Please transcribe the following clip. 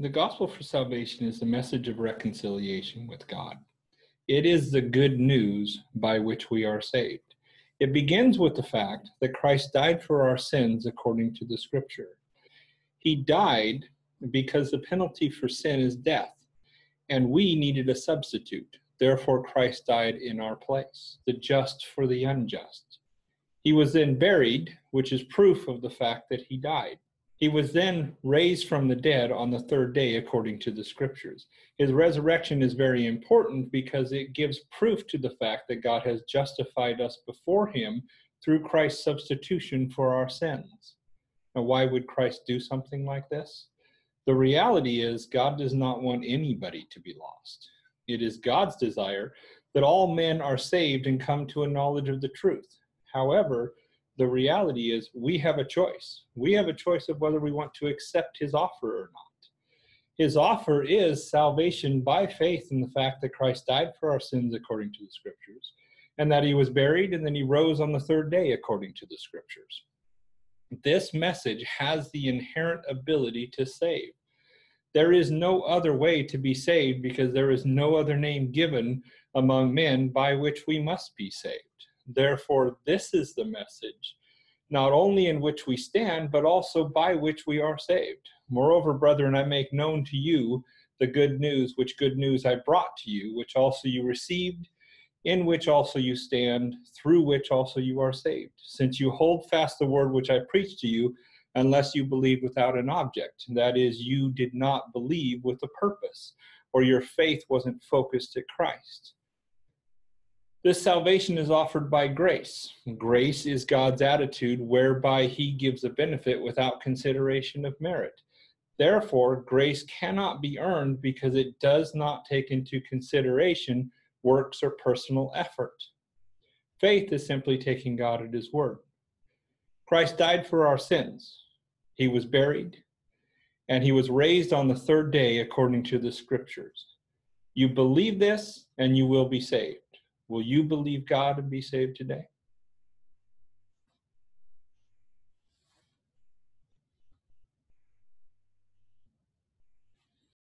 The gospel for salvation is the message of reconciliation with God. It is the good news by which we are saved. It begins with the fact that Christ died for our sins according to the scripture. He died because the penalty for sin is death, and we needed a substitute. Therefore, Christ died in our place, the just for the unjust. He was then buried, which is proof of the fact that he died. He was then raised from the dead on the third day, according to the scriptures. His resurrection is very important because it gives proof to the fact that God has justified us before Him through Christ's substitution for our sins. Now, why would Christ do something like this? The reality is, God does not want anybody to be lost. It is God's desire that all men are saved and come to a knowledge of the truth. However, the reality is we have a choice. We have a choice of whether we want to accept his offer or not. His offer is salvation by faith in the fact that Christ died for our sins according to the scriptures, and that he was buried and then he rose on the third day according to the scriptures. This message has the inherent ability to save. There is no other way to be saved because there is no other name given among men by which we must be saved. Therefore, this is the message, not only in which we stand, but also by which we are saved. Moreover, brethren, I make known to you the good news, which good news I brought to you, which also you received, in which also you stand, through which also you are saved, since you hold fast the word which I preached to you, unless you believe without an object. That is, you did not believe with a purpose, or your faith wasn't focused at Christ. This salvation is offered by grace. Grace is God's attitude whereby he gives a benefit without consideration of merit. Therefore, grace cannot be earned because it does not take into consideration works or personal effort. Faith is simply taking God at his word. Christ died for our sins. He was buried, and he was raised on the third day according to the scriptures. You believe this, and you will be saved. Will you believe God and be saved today?